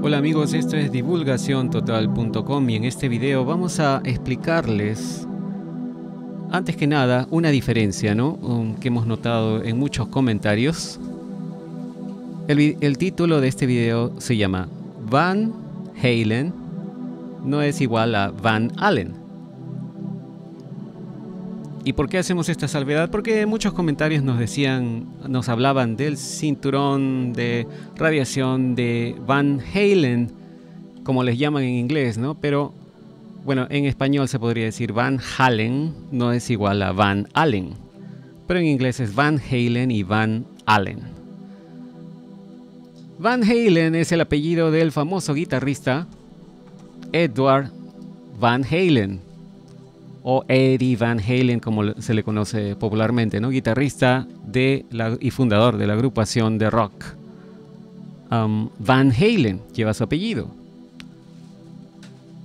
Hola amigos, esto es divulgaciontotal.com y en este video vamos a explicarles, antes que nada, una diferencia ¿no? Que hemos notado en muchos comentarios. El, el título de este video se llama Van Halen no es igual a Van Allen. ¿Y por qué hacemos esta salvedad? Porque muchos comentarios nos decían, nos hablaban del cinturón de radiación de Van Halen, como les llaman en inglés, ¿no? Pero bueno, en español se podría decir Van Halen no es igual a Van Allen. Pero en inglés es Van Halen y Van Allen. Van Halen es el apellido del famoso guitarrista Edward Van Halen o Eddie Van Halen como se le conoce popularmente, ¿no? guitarrista de la, y fundador de la agrupación de rock. Um, Van Halen lleva su apellido.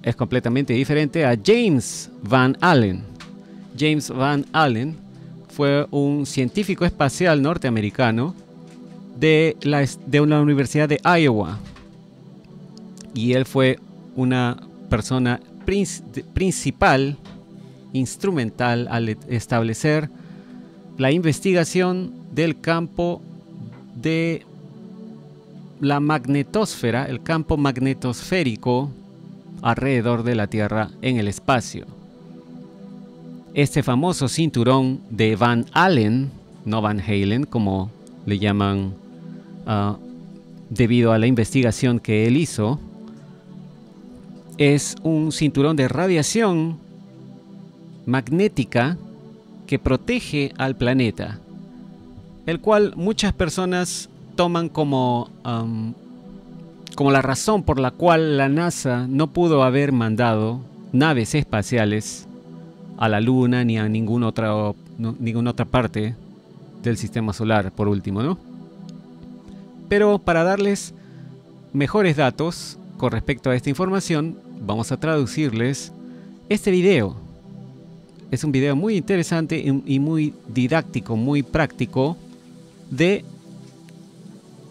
Es completamente diferente a James Van Allen. James Van Allen fue un científico espacial norteamericano de, la, de una universidad de Iowa. Y él fue una persona principal instrumental al establecer la investigación del campo de la magnetosfera, el campo magnetosférico alrededor de la Tierra en el espacio. Este famoso cinturón de Van Allen, no Van Halen como le llaman ah, debido a la investigación que él hizo, es un cinturón de radiación magnética que protege al planeta, el cual muchas personas toman como, como la razón por la cual la NASA no pudo haber mandado naves espaciales a la Luna ni a ninguna otra, ninguna otra parte del sistema solar, por último, ¿no? Pero para darles mejores datos con respecto a esta información, vamos a traducirles este video es un video muy interesante y muy didáctico, muy práctico de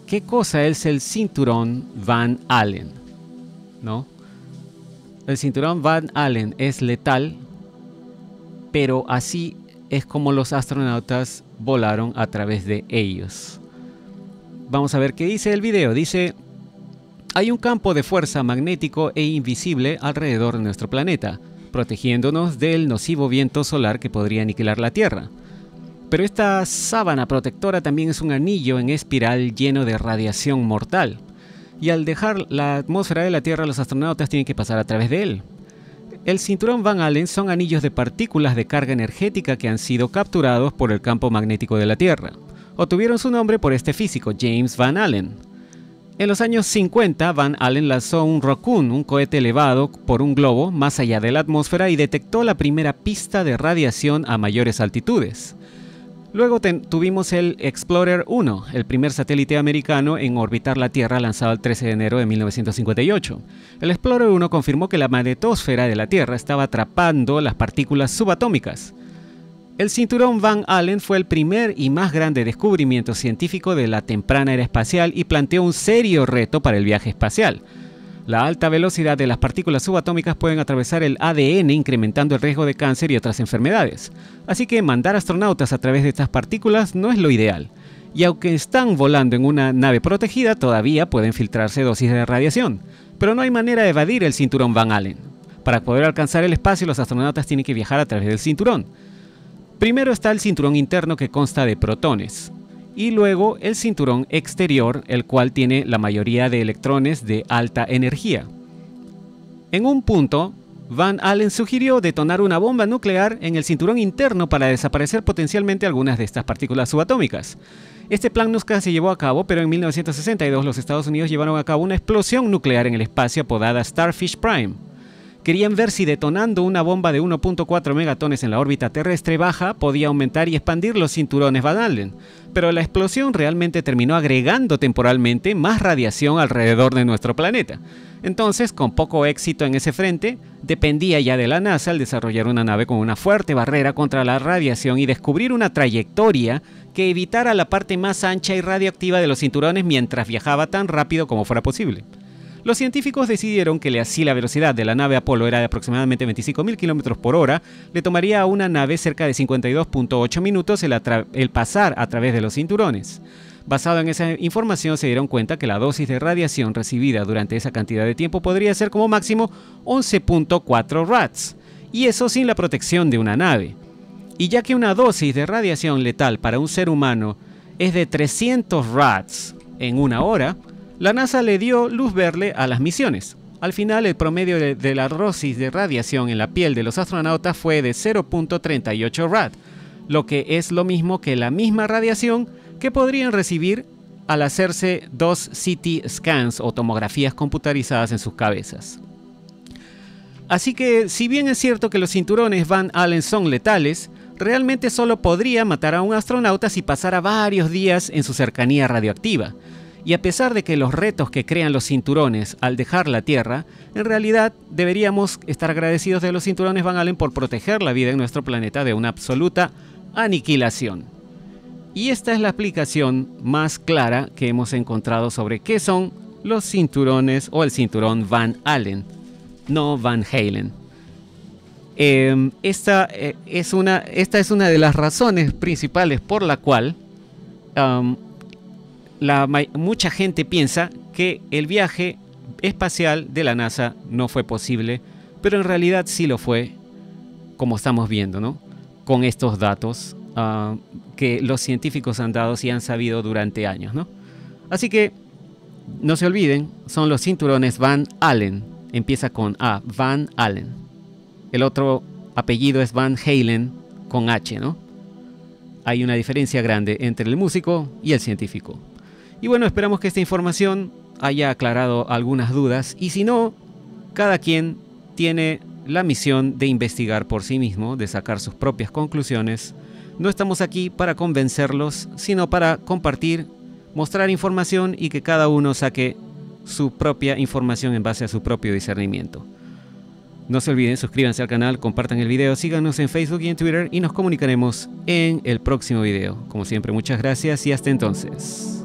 qué cosa es el cinturón Van Allen, ¿no? El cinturón Van Allen es letal, pero así es como los astronautas volaron a través de ellos. Vamos a ver qué dice el video. Dice, hay un campo de fuerza magnético e invisible alrededor de nuestro planeta protegiéndonos del nocivo viento solar que podría aniquilar la Tierra. Pero esta sábana protectora también es un anillo en espiral lleno de radiación mortal, y al dejar la atmósfera de la Tierra los astronautas tienen que pasar a través de él. El cinturón Van Allen son anillos de partículas de carga energética que han sido capturados por el campo magnético de la Tierra. Obtuvieron su nombre por este físico, James Van Allen. En los años 50, Van Allen lanzó un Raccoon, un cohete elevado por un globo más allá de la atmósfera y detectó la primera pista de radiación a mayores altitudes. Luego tuvimos el Explorer 1, el primer satélite americano en orbitar la Tierra lanzado el 13 de enero de 1958. El Explorer 1 confirmó que la magnetosfera de la Tierra estaba atrapando las partículas subatómicas. El cinturón Van Allen fue el primer y más grande descubrimiento científico de la temprana era espacial y planteó un serio reto para el viaje espacial. La alta velocidad de las partículas subatómicas pueden atravesar el ADN incrementando el riesgo de cáncer y otras enfermedades. Así que mandar astronautas a través de estas partículas no es lo ideal. Y aunque están volando en una nave protegida, todavía pueden filtrarse dosis de radiación. Pero no hay manera de evadir el cinturón Van Allen. Para poder alcanzar el espacio, los astronautas tienen que viajar a través del cinturón. Primero está el cinturón interno que consta de protones y luego el cinturón exterior, el cual tiene la mayoría de electrones de alta energía. En un punto, Van Allen sugirió detonar una bomba nuclear en el cinturón interno para desaparecer potencialmente algunas de estas partículas subatómicas. Este plan nunca se llevó a cabo, pero en 1962 los Estados Unidos llevaron a cabo una explosión nuclear en el espacio apodada Starfish Prime. Querían ver si detonando una bomba de 1.4 megatones en la órbita terrestre baja podía aumentar y expandir los cinturones Van Allen, pero la explosión realmente terminó agregando temporalmente más radiación alrededor de nuestro planeta. Entonces, con poco éxito en ese frente, dependía ya de la NASA el desarrollar una nave con una fuerte barrera contra la radiación y descubrir una trayectoria que evitara la parte más ancha y radioactiva de los cinturones mientras viajaba tan rápido como fuera posible. Los científicos decidieron que así la velocidad de la nave Apolo era de aproximadamente 25.000 km por hora, le tomaría a una nave cerca de 52.8 minutos el, el pasar a través de los cinturones. Basado en esa información se dieron cuenta que la dosis de radiación recibida durante esa cantidad de tiempo podría ser como máximo 11.4 rats, y eso sin la protección de una nave. Y ya que una dosis de radiación letal para un ser humano es de 300 rats en una hora, la NASA le dio luz verde a las misiones. Al final, el promedio de, la dosis de radiación en la piel de los astronautas fue de 0.38 rad, lo que es lo mismo que la misma radiación que podrían recibir al hacerse dos CT scans o tomografías computarizadas en sus cabezas. Así que, si bien es cierto que los cinturones Van Allen son letales, realmente solo podría matar a un astronauta si pasara varios días en su cercanía radioactiva. Y a pesar de que los retos que crean los cinturones al dejar la Tierra, en realidad deberíamos estar agradecidos de los cinturones Van Allen por proteger la vida en nuestro planeta de una absoluta aniquilación. Y esta es la explicación más clara que hemos encontrado sobre qué son los cinturones o el cinturón Van Allen, no Van Halen. Em, esta, eh, es una, esta es una de las razones principales por la cual mucha gente piensa que el viaje espacial de la NASA no fue posible, pero en realidad sí lo fue, como estamos viendo, ¿no? Con estos datos Ah, que los científicos han dado y han sabido durante años. ¿no? Así que no se olviden, son los cinturones Van Allen. Empieza con A, Van Allen. El otro apellido es Van Halen con H, ¿no? Hay una diferencia grande entre el músico y el científico. Y bueno, esperamos que esta información haya aclarado algunas dudas y si no, cada quien tiene la misión de investigar por sí mismo, de sacar sus propias conclusiones no estamos aquí para convencerlos, sino para compartir, mostrar información y que cada uno saque su propia información en base a su propio discernimiento. No se olviden, suscríbanse al canal, compartan el video, síganos en Facebook y en Twitter y nos comunicaremos en el próximo video. Como siempre, muchas gracias y hasta entonces.